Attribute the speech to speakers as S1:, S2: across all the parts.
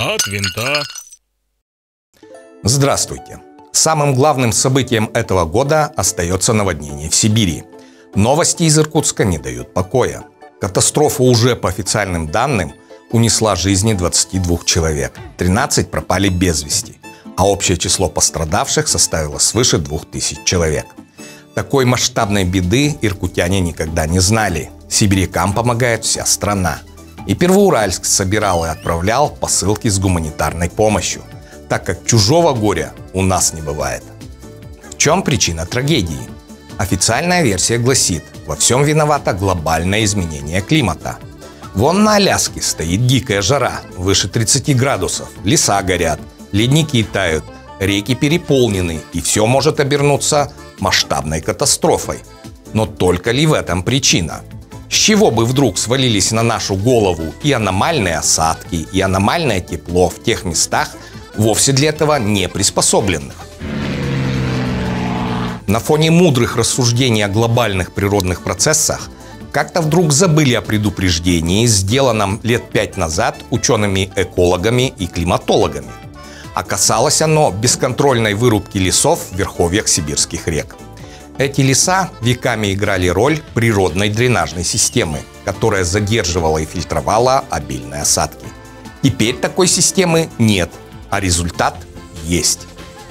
S1: От винта.
S2: Здравствуйте. Самым главным событием этого года остается наводнение в Сибири. Новости из Иркутска не дают покоя. Катастрофа уже по официальным данным унесла жизни 22 человек. 13 пропали без вести, а общее число пострадавших составило свыше 2000 человек. Такой масштабной беды иркутяне никогда не знали. Сибирякам помогает вся страна. И Первоуральск собирал и отправлял посылки с гуманитарной помощью, так как чужого горя у нас не бывает. В чем причина трагедии? Официальная версия гласит, во всем виновато глобальное изменение климата. Вон на Аляске стоит дикая жара, выше 30 градусов, леса горят, ледники тают, реки переполнены, и все может обернуться масштабной катастрофой. Но только ли в этом причина? С чего бы вдруг свалились на нашу голову и аномальные осадки, и аномальное тепло в тех местах, вовсе для этого не приспособленных? На фоне мудрых рассуждений о глобальных природных процессах как-то вдруг забыли о предупреждении, сделанном лет пять назад учеными-экологами и климатологами. А касалось оно бесконтрольной вырубки лесов в верховьях сибирских рек – эти леса веками играли роль природной дренажной системы, которая задерживала и фильтровала обильные осадки. Теперь такой системы нет, а результат есть.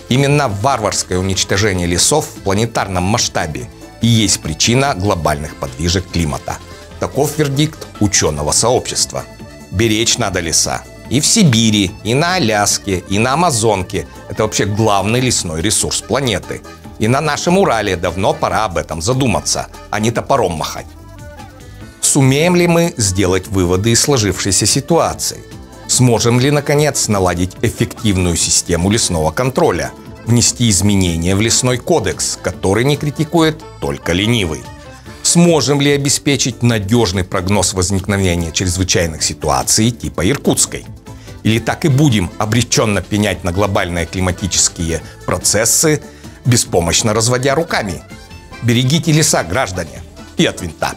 S2: Именно варварское уничтожение лесов в планетарном масштабе и есть причина глобальных подвижек климата. Таков вердикт ученого сообщества. Беречь надо леса. И в Сибири, и на Аляске, и на Амазонке. Это вообще главный лесной ресурс планеты – и на нашем Урале давно пора об этом задуматься, а не топором махать. Сумеем ли мы сделать выводы из сложившейся ситуации? Сможем ли, наконец, наладить эффективную систему лесного контроля, внести изменения в лесной кодекс, который не критикует только ленивый? Сможем ли обеспечить надежный прогноз возникновения чрезвычайных ситуаций типа иркутской? Или так и будем обреченно пенять на глобальные климатические процессы, беспомощно разводя руками. Берегите леса, граждане, и от винта.